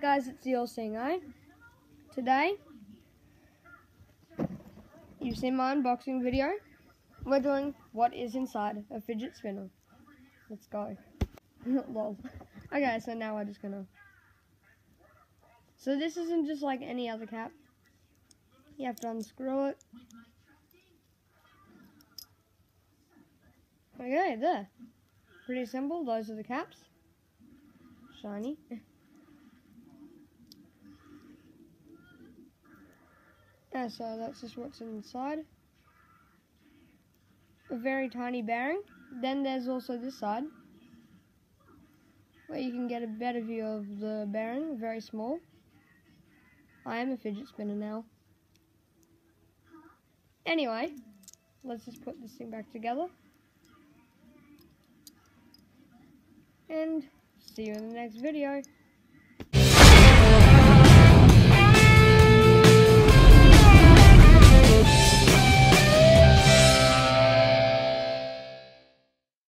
it's the Seeing Eye. Today, you've seen my unboxing video. We're doing what is inside a fidget spinner. Let's go. Lol. Okay, so now we're just gonna. So this isn't just like any other cap. You have to unscrew it. Okay, there. Pretty simple. Those are the caps. Shiny. So that's just what's inside. A very tiny bearing. Then there's also this side, where you can get a better view of the bearing, very small. I am a fidget spinner now. Anyway, let's just put this thing back together. And see you in the next video.